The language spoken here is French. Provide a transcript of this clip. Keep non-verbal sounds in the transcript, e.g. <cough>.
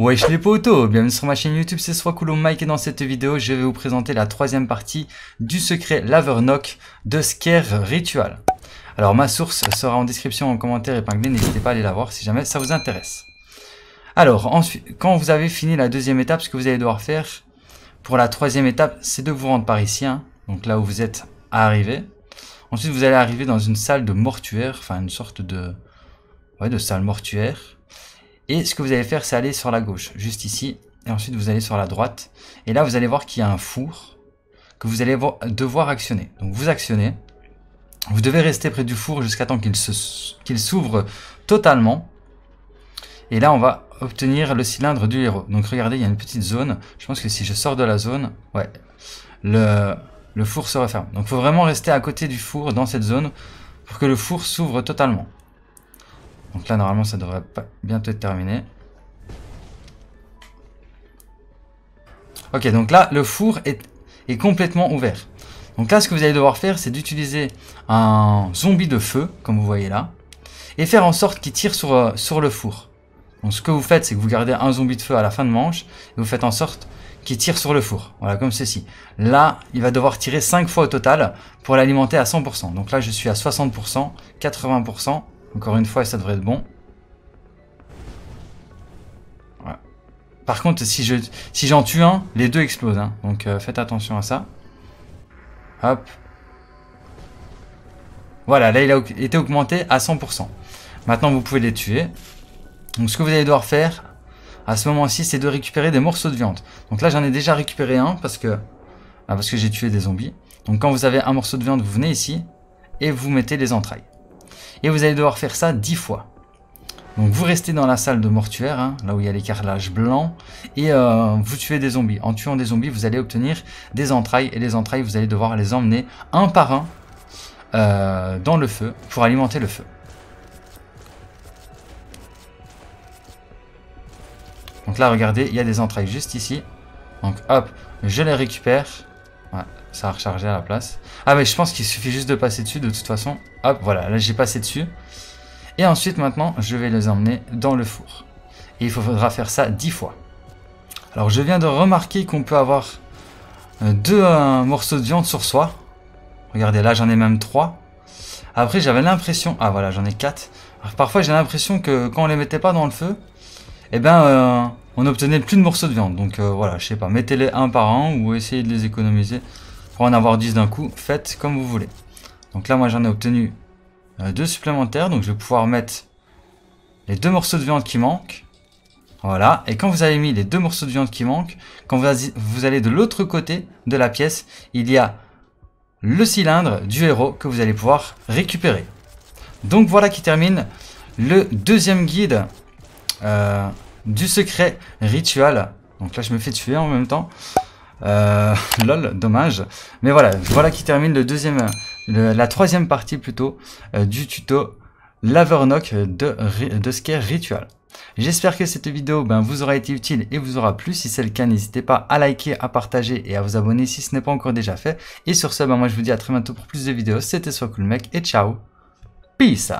Wesh les potos, bienvenue sur ma chaîne YouTube, c'est Swakulo Mike et dans cette vidéo, je vais vous présenter la troisième partie du secret Knock de Scare Ritual. Alors ma source sera en description, en commentaire épinglé, n'hésitez pas à aller la voir si jamais ça vous intéresse. Alors, ensuite, quand vous avez fini la deuxième étape, ce que vous allez devoir faire pour la troisième étape, c'est de vous rendre par ici, hein. donc là où vous êtes arrivé. Ensuite, vous allez arriver dans une salle de mortuaire, enfin une sorte de, ouais, de salle mortuaire. Et ce que vous allez faire, c'est aller sur la gauche, juste ici. Et ensuite, vous allez sur la droite. Et là, vous allez voir qu'il y a un four que vous allez devoir actionner. Donc, vous actionnez. Vous devez rester près du four jusqu'à temps qu'il s'ouvre totalement. Et là, on va obtenir le cylindre du héros. Donc, regardez, il y a une petite zone. Je pense que si je sors de la zone, le four se referme. Donc, il faut vraiment rester à côté du four dans cette zone pour que le four s'ouvre totalement. Donc là, normalement, ça devrait bientôt être terminé. Ok, donc là, le four est, complètement ouvert. Donc là, ce que vous allez devoir faire, c'est d'utiliser un zombie de feu, comme vous voyez là, et faire en sorte qu'il tire sur, euh, sur le four. Donc ce que vous faites, c'est que vous gardez un zombie de feu à la fin de manche, et vous faites en sorte qu'il tire sur le four. Voilà, comme ceci. Là, il va devoir tirer 5 fois au total pour l'alimenter à 100%. Donc là, je suis à 60%, 80%, encore une fois, ça devrait être bon. Par contre, si je j'en tue un, les deux explosent. Hein. Donc euh, faites attention à ça. Hop. Voilà, là il a été augmenté à 100%. Maintenant, vous pouvez les tuer. Donc ce que vous allez devoir faire à ce moment-ci, c'est de récupérer des morceaux de viande. Donc là, j'en ai déjà récupéré un parce que, ah, parce que j'ai tué des zombies. Donc quand vous avez un morceau de viande, vous venez ici et vous mettez les entrailles. Et vous allez devoir faire ça 10 fois. Donc vous restez dans la salle de mortuaire, hein, là où il y a les carrelages blancs, et euh, vous tuez des zombies. En tuant des zombies, vous allez obtenir des entrailles, et les entrailles, vous allez devoir les emmener un par un euh, dans le feu pour alimenter le feu. Donc là, regardez, il y a des entrailles juste ici. Donc hop, je les récupère. Ça a rechargé à la place. Ah mais je pense qu'il suffit juste de passer dessus de toute façon. Hop, voilà, là j'ai passé dessus. Et ensuite maintenant, je vais les emmener dans le four. Et il faudra faire ça 10 fois. Alors je viens de remarquer qu'on peut avoir euh, deux euh, morceaux de viande sur soi. Regardez, là j'en ai même 3. Après j'avais l'impression... Ah voilà, j'en ai 4. parfois j'ai l'impression que quand on les mettait pas dans le feu, eh ben euh, on obtenait plus de morceaux de viande. Donc voilà, je sais pas, mettez-les un par un ou essayez de les économiser en avoir 10 d'un coup, faites comme vous voulez. Donc là, moi, j'en ai obtenu euh, deux supplémentaires. Donc je vais pouvoir mettre les deux morceaux de viande qui manquent. Voilà. Et quand vous avez mis les deux morceaux de viande qui manquent, quand vous allez de l'autre côté de la pièce, il y a le cylindre du héros que vous allez pouvoir récupérer. Donc voilà qui termine le deuxième guide euh, du secret rituel. Donc là, je me fais tuer en même temps. Euh, <laughs> lol, dommage. Mais voilà, voilà qui termine le deuxième, la troisième partie plutôt euh, du tuto Lavernock de, de Scare Ritual. J'espère que cette vidéo ben, vous aura été utile et vous aura plu. Si c'est le cas, n'hésitez pas à liker, à partager et à vous abonner si ce n'est pas encore déjà fait. Et sur ce, ben, moi je vous dis à très bientôt pour plus de vidéos. C'était soit cool mec et ciao. Peace